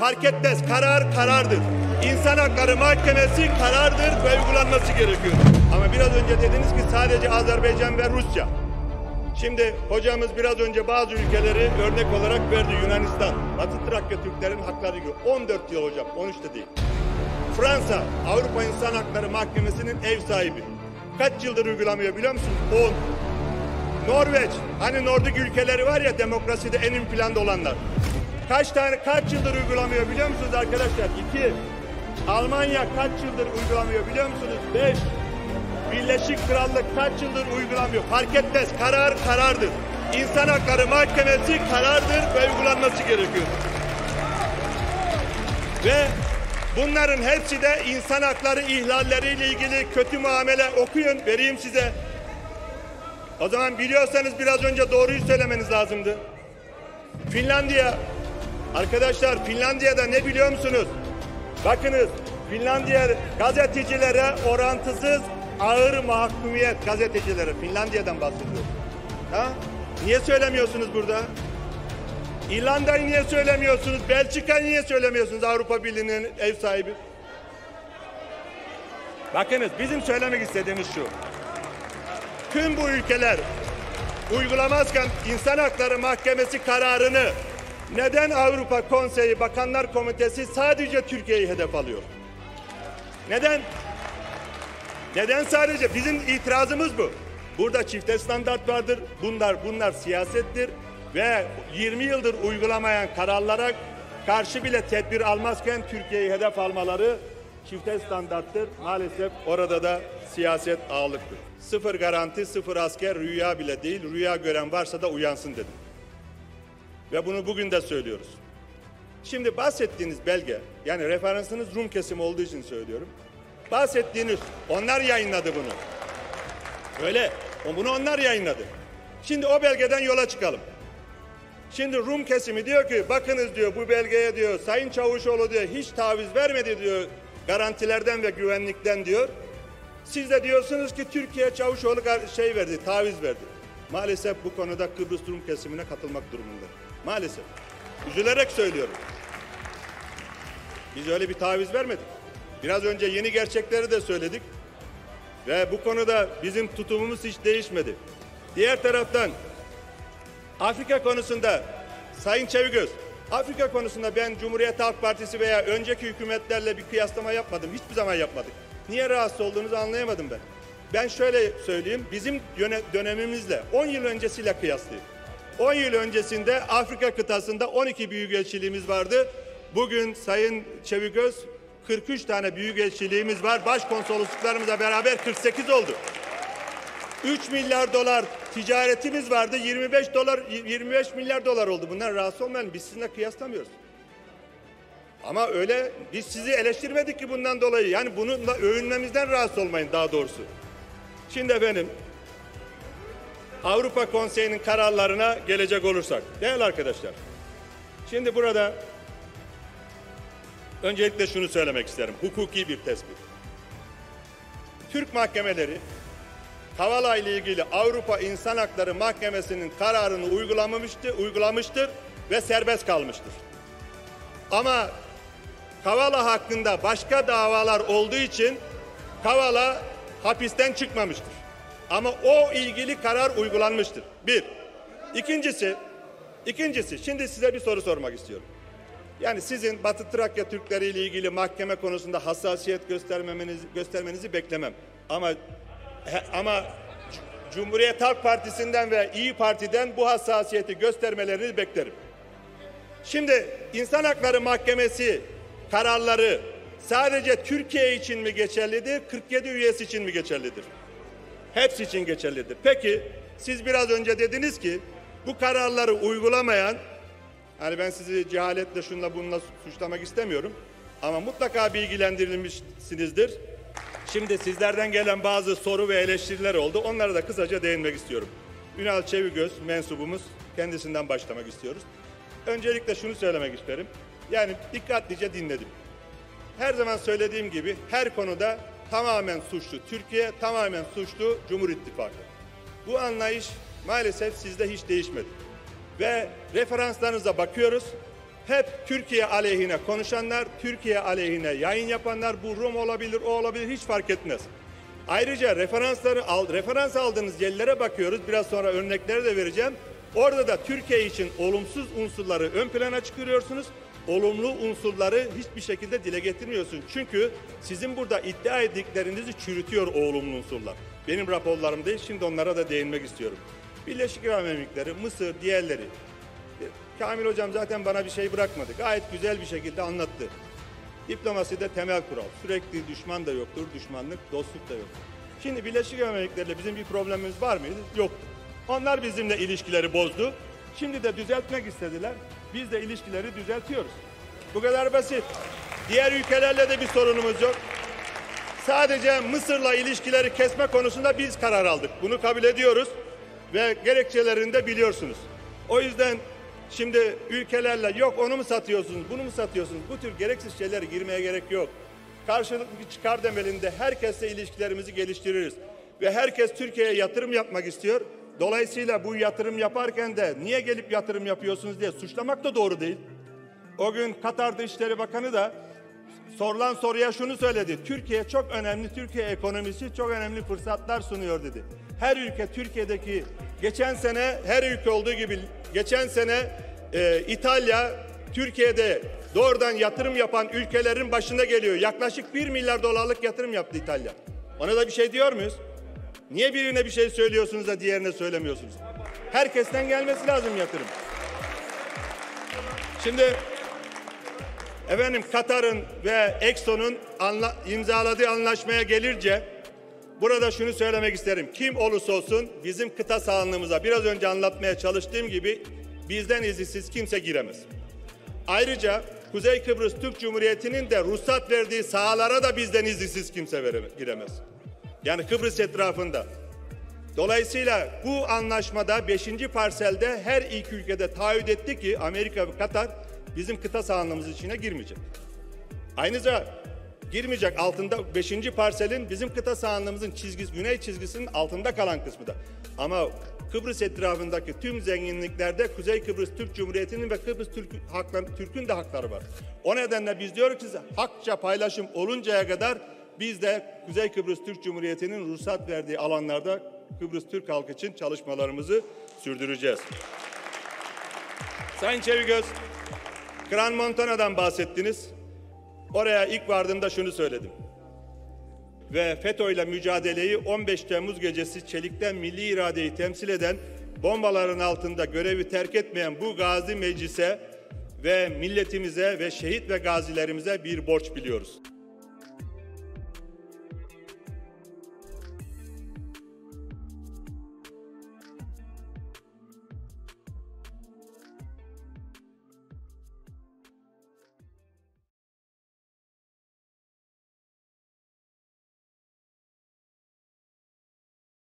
Fark etmez. Karar karardır. İnsan Hakları Mahkemesi karardır ve uygulanması gerekiyor. Ama biraz önce dediniz ki sadece Azerbaycan ve Rusya. Şimdi hocamız biraz önce bazı ülkeleri örnek olarak verdi. Yunanistan, Batı Trakya Türklerin hakları gibi. 14 yıl hocam, 13 de değil. Fransa, Avrupa İnsan Hakları Mahkemesi'nin ev sahibi. Kaç yıldır uygulamıyor biliyor musunuz? 10. Norveç, hani Nordik ülkeleri var ya demokraside en ön planda olanlar. Kaç tane kaç yıldır uygulamıyor biliyor musunuz arkadaşlar? İki. Almanya kaç yıldır uygulamıyor biliyor musunuz? Beş. Birleşik Krallık kaç yıldır uygulamıyor? Fark etmez. Karar karardır. İnsan Hakları Mahkemesi karardır ve uygulanması gerekiyor. Ve bunların hepsi de insan hakları ihlalleriyle ilgili kötü muamele okuyun vereyim size. O zaman biliyorsanız biraz önce doğruyu söylemeniz lazımdı. Finlandiya Arkadaşlar Finlandiya'da ne biliyor musunuz? Bakınız Finlandiya gazetecilere orantısız ağır mahkumiyet gazetecilere Finlandiya'dan bahsediyor. Ha? Niye söylemiyorsunuz burada? İrlanda'yı niye söylemiyorsunuz? Belçika'yı niye söylemiyorsunuz Avrupa Birliği'nin ev sahibi? Bakınız bizim söylemek istediğimiz şu. Tüm bu ülkeler uygulamazken İnsan Hakları Mahkemesi kararını neden Avrupa Konseyi Bakanlar Komitesi sadece Türkiye'yi hedef alıyor? Neden? Neden sadece? Bizim itirazımız bu. Burada çifte standart vardır. Bunlar bunlar siyasettir ve 20 yıldır uygulamayan kararlara karşı bile tedbir almazken Türkiye'yi hedef almaları çifte standarttır. Maalesef orada da siyaset ağırlıktır. Sıfır garanti, sıfır asker rüya bile değil. Rüya gören varsa da uyansın dedim. Ve bunu bugün de söylüyoruz. Şimdi bahsettiğiniz belge, yani referansınız Rum kesimi olduğu için söylüyorum. Bahsettiğiniz, onlar yayınladı bunu. Öyle, bunu onlar yayınladı. Şimdi o belgeden yola çıkalım. Şimdi Rum kesimi diyor ki, bakınız diyor bu belgeye diyor, Sayın Çavuşoğlu diyor hiç taviz vermedi diyor garantilerden ve güvenlikten diyor. Siz de diyorsunuz ki Türkiye Çavuşoğlu şey verdi, taviz verdi. Maalesef bu konuda Kıbrıs Rum kesimine katılmak durumunda. Maalesef. Üzülerek söylüyorum. Biz öyle bir taviz vermedik. Biraz önce yeni gerçekleri de söyledik. Ve bu konuda bizim tutumumuz hiç değişmedi. Diğer taraftan Afrika konusunda Sayın Çevigöz, Afrika konusunda ben Cumhuriyet Halk Partisi veya önceki hükümetlerle bir kıyaslama yapmadım. Hiçbir zaman yapmadık. Niye rahatsız olduğunuzu anlayamadım ben. Ben şöyle söyleyeyim, bizim dönemimizle 10 yıl öncesiyle kıyaslayayım. 10 yıl öncesinde Afrika kıtasında 12 büyükelçiliğimiz vardı. Bugün Sayın Çeviköz 43 tane büyükelçiliğimiz var. Başkonsolosluklarımızla beraber 48 oldu. 3 milyar dolar ticaretimiz vardı. 25 dolar 25 milyar dolar oldu. Bunlar rahatsız olmayalım. Biz sizinle kıyaslamıyoruz. Ama öyle biz sizi eleştirmedik ki bundan dolayı. Yani bununla övünmemizden rahatsız olmayın daha doğrusu. Şimdi efendim Avrupa Konseyi'nin kararlarına gelecek olursak. Değerli arkadaşlar. Şimdi burada öncelikle şunu söylemek isterim. Hukuki bir tespit. Türk mahkemeleri Kavala ile ilgili Avrupa İnsan Hakları Mahkemesi'nin kararını uygulamamıştır, uygulamıştır ve serbest kalmıştır. Ama Kavala hakkında başka davalar olduğu için Kavala hapisten çıkmamıştır. Ama o ilgili karar uygulanmıştır. Bir. İkincisi, ikincisi şimdi size bir soru sormak istiyorum. Yani sizin Batı Trakya Türkleri ile ilgili mahkeme konusunda hassasiyet göstermemenizi, göstermenizi beklemem. Ama ama Cumhuriyet Halk Partisi'nden ve İyi Parti'den bu hassasiyeti göstermelerini beklerim. Şimdi İnsan Hakları Mahkemesi kararları sadece Türkiye için mi geçerlidir, 47 üyesi için mi geçerlidir? Hepsi için geçerlidir. Peki siz biraz önce dediniz ki bu kararları uygulamayan hani ben sizi cehaletle şunla bununla suçlamak istemiyorum ama mutlaka bilgilendirilmişsinizdir. Şimdi sizlerden gelen bazı soru ve eleştiriler oldu. Onlara da kısaca değinmek istiyorum. Ünal Çevigöz mensubumuz kendisinden başlamak istiyoruz. Öncelikle şunu söylemek isterim. Yani dikkatlice dinledim. Her zaman söylediğim gibi her konuda tamamen suçlu Türkiye, tamamen suçlu Cumhur İttifakı. Bu anlayış maalesef sizde hiç değişmedi. Ve referanslarınıza bakıyoruz. hep Türkiye aleyhine konuşanlar, Türkiye aleyhine yayın yapanlar, bu Rum olabilir, o olabilir hiç fark etmez. Ayrıca referansları al, referans aldığınız yerlere bakıyoruz. Biraz sonra örnekleri de vereceğim. Orada da Türkiye için olumsuz unsurları ön plana çıkarıyorsunuz. Olumlu unsurları hiçbir şekilde dile getirmiyorsun. Çünkü sizin burada iddia ettiklerinizi çürütüyor o olumlu unsurlar. Benim raporlarım değil, şimdi onlara da değinmek istiyorum. Birleşik Arap Emirlikleri, Mısır, diğerleri. Kamil Hocam zaten bana bir şey bırakmadı. Gayet güzel bir şekilde anlattı. Diplomaside temel kural. Sürekli düşman da yoktur, düşmanlık, dostluk da yoktur. Şimdi Birleşik Arap Emirlikleri'yle bizim bir problemimiz var mıydı? Yok. Onlar bizimle ilişkileri bozdu. Şimdi de düzeltmek istediler. Biz de ilişkileri düzeltiyoruz. Bu kadar basit. Diğer ülkelerle de bir sorunumuz yok. Sadece Mısır'la ilişkileri kesme konusunda biz karar aldık. Bunu kabul ediyoruz ve gerekçelerini de biliyorsunuz. O yüzden şimdi ülkelerle yok onu mu satıyorsunuz, bunu mu satıyorsunuz? Bu tür gereksiz şeylere girmeye gerek yok. Karşılıklı bir çıkar demelinde herkesle ilişkilerimizi geliştiririz. Ve herkes Türkiye'ye yatırım yapmak istiyor. Dolayısıyla bu yatırım yaparken de niye gelip yatırım yapıyorsunuz diye suçlamak da doğru değil. O gün Katar Dışişleri Bakanı da sorulan soruya şunu söyledi. Türkiye çok önemli, Türkiye ekonomisi çok önemli fırsatlar sunuyor dedi. Her ülke Türkiye'deki geçen sene her ülke olduğu gibi geçen sene e, İtalya Türkiye'de doğrudan yatırım yapan ülkelerin başında geliyor. Yaklaşık 1 milyar dolarlık yatırım yaptı İtalya. Ona da bir şey diyor muyuz? Niye birine bir şey söylüyorsunuz da diğerine söylemiyorsunuz? Herkesten gelmesi lazım yatırım. Şimdi efendim Katar'ın ve Exxon'un anla, imzaladığı anlaşmaya gelince burada şunu söylemek isterim. Kim olursa olsun bizim kıta sahanlığımıza biraz önce anlatmaya çalıştığım gibi bizden izinsiz kimse giremez. Ayrıca Kuzey Kıbrıs Türk Cumhuriyeti'nin de ruhsat verdiği sahalara da bizden izinsiz kimse giremez. Yani Kıbrıs etrafında. Dolayısıyla bu anlaşmada 5. parselde her iki ülkede taahhüt etti ki Amerika ve Katar bizim kıta sahanlığımız içine girmeyecek. Ayrıca girmeyecek altında 5. parselin bizim kıta sahanlığımızın çizgisi, güney çizgisinin altında kalan kısmı da. Ama Kıbrıs etrafındaki tüm zenginliklerde Kuzey Kıbrıs Türk Cumhuriyeti'nin ve Kıbrıs Türk, hakları, Türk'ün de hakları var. O nedenle biz diyoruz ki hakça paylaşım oluncaya kadar biz de Kuzey Kıbrıs Türk Cumhuriyeti'nin ruhsat verdiği alanlarda Kıbrıs Türk halkı için çalışmalarımızı sürdüreceğiz. Sayın Çevigöz, Gran Montana'dan bahsettiniz. Oraya ilk vardığımda şunu söyledim. Ve FETÖ ile mücadeleyi 15 Temmuz gecesi çelikten milli iradeyi temsil eden bombaların altında görevi terk etmeyen bu gazi meclise ve milletimize ve şehit ve gazilerimize bir borç biliyoruz.